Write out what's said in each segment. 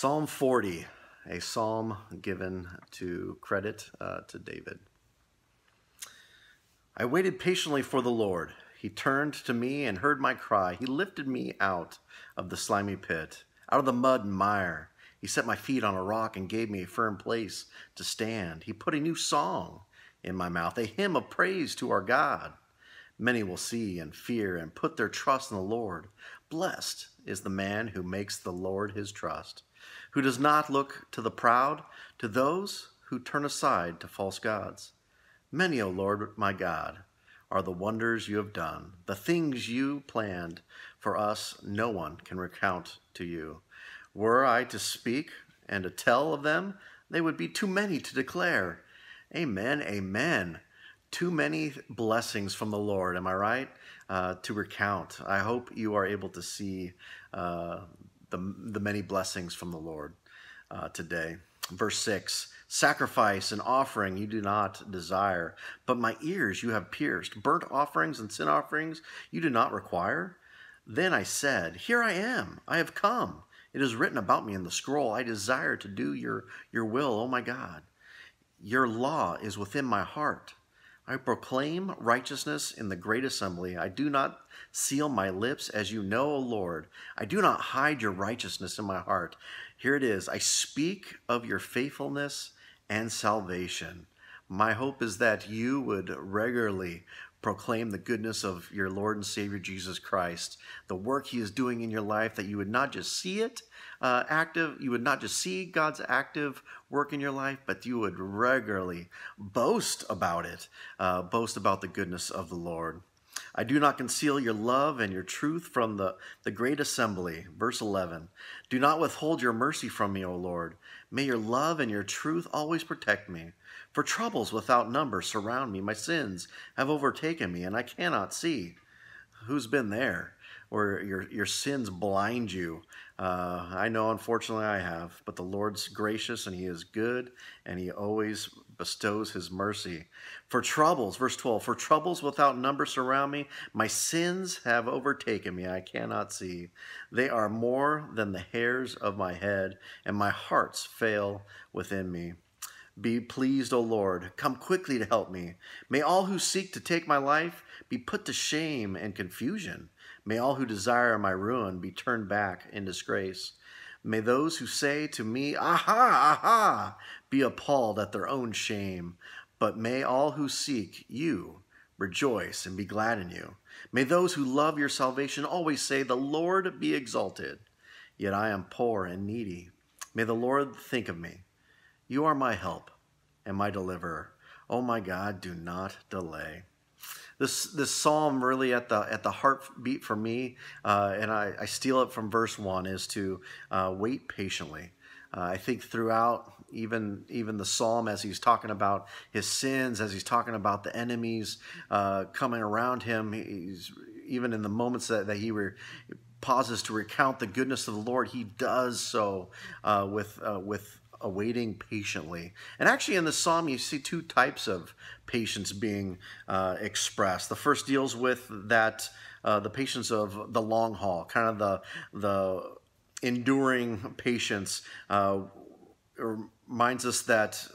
Psalm 40, a psalm given to credit uh, to David. I waited patiently for the Lord. He turned to me and heard my cry. He lifted me out of the slimy pit, out of the mud and mire. He set my feet on a rock and gave me a firm place to stand. He put a new song in my mouth, a hymn of praise to our God. Many will see and fear and put their trust in the Lord. Blessed is the man who makes the Lord his trust, who does not look to the proud, to those who turn aside to false gods. Many, O Lord my God, are the wonders you have done, the things you planned for us, no one can recount to you. Were I to speak and to tell of them, they would be too many to declare. Amen, amen too many blessings from the Lord, am I right? Uh, to recount. I hope you are able to see uh, the, the many blessings from the Lord uh, today. Verse 6 Sacrifice and offering you do not desire, but my ears you have pierced. Burnt offerings and sin offerings you do not require. Then I said, Here I am, I have come. It is written about me in the scroll. I desire to do your, your will, O oh my God. Your law is within my heart. I proclaim righteousness in the great assembly. I do not seal my lips, as you know, O Lord. I do not hide your righteousness in my heart. Here it is I speak of your faithfulness and salvation. My hope is that you would regularly proclaim the goodness of your Lord and Savior Jesus Christ, the work He is doing in your life, that you would not just see it uh, active, you would not just see God's active work in your life, but you would regularly boast about it, uh, boast about the goodness of the Lord. I do not conceal your love and your truth from the, the great assembly. Verse 11 Do not withhold your mercy from me, O Lord. May your love and your truth always protect me. For troubles without number surround me. My sins have overtaken me, and I cannot see. Who's been there? Or your, your sins blind you. Uh, I know, unfortunately, I have, but the Lord's gracious and He is good, and He always bestows His mercy. For troubles, verse 12, for troubles without number surround me. My sins have overtaken me. I cannot see. They are more than the hairs of my head, and my hearts fail within me. Be pleased, O Lord. Come quickly to help me. May all who seek to take my life be put to shame and confusion. May all who desire my ruin be turned back in disgrace. May those who say to me, Aha, aha, be appalled at their own shame. But may all who seek you rejoice and be glad in you. May those who love your salvation always say, The Lord be exalted. Yet I am poor and needy. May the Lord think of me. You are my help and my deliverer. Oh my God, do not delay. This this psalm really at the at the heartbeat for me, uh, and I, I, steal it from verse one, is to uh, wait patiently. Uh, I think throughout even even the psalm, as he's talking about his sins, as he's talking about the enemies uh, coming around him, he's even in the moments that, that he were pauses to recount the goodness of the Lord, he does so uh, with uh, with awaiting patiently. And actually, in the psalm, you see two types of patience being uh, expressed. The first deals with that uh, the patience of the long haul, kind of the the enduring patience. Uh, reminds us that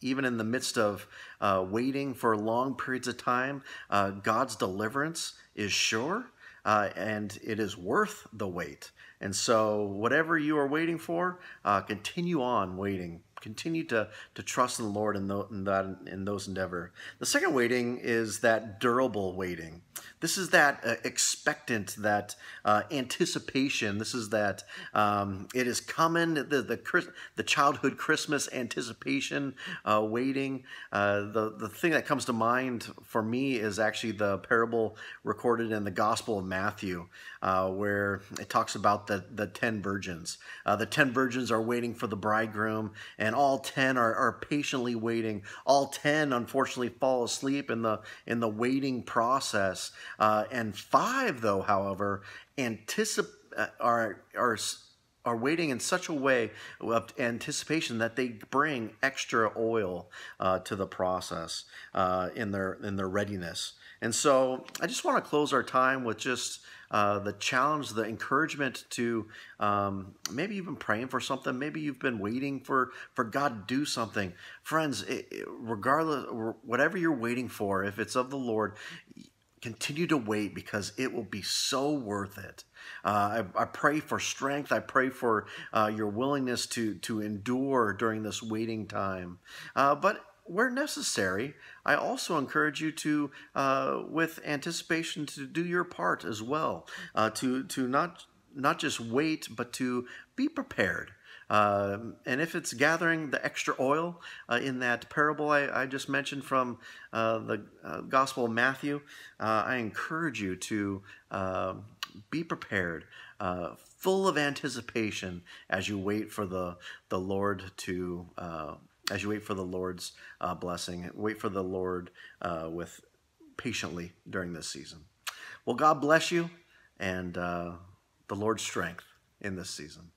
even in the midst of uh, waiting for long periods of time, uh, God's deliverance is sure. Uh, and it is worth the wait. And so, whatever you are waiting for, uh, continue on waiting. Continue to, to trust in the Lord in, the, in, that, in those endeavor. The second waiting is that durable waiting. This is that uh, expectant, that uh, anticipation. This is that um, it is coming, the, the, the childhood Christmas anticipation, uh, waiting. Uh, the, the thing that comes to mind for me is actually the parable recorded in the Gospel of Matthew, uh, where it talks about the, the 10 virgins. Uh, the 10 virgins are waiting for the bridegroom, and all 10 are, are patiently waiting. All 10, unfortunately, fall asleep in the, in the waiting process. Uh, and five, though, however, anticipate uh, are are are waiting in such a way of anticipation that they bring extra oil uh, to the process uh, in their in their readiness. And so, I just want to close our time with just uh, the challenge, the encouragement to um, maybe been praying for something. Maybe you've been waiting for for God to do something, friends. It, it, regardless, whatever you're waiting for, if it's of the Lord, continue to wait because it will be so worth it. Uh, I, I, pray for strength. I pray for uh, your willingness to to endure during this waiting time. Uh, but where necessary, I also encourage you to, uh, with anticipation, to do your part as well. Uh, to to not not just wait, but to be prepared. Uh, and if it's gathering the extra oil uh, in that parable I, I just mentioned from uh, the uh, Gospel of Matthew, uh, I encourage you to um, be prepared, uh, full of anticipation as you wait for the, the Lord to, as you wait for the Lord's blessing. Wait for the Lord with patiently during this season. Well, God bless you and the Lord's strength in this season.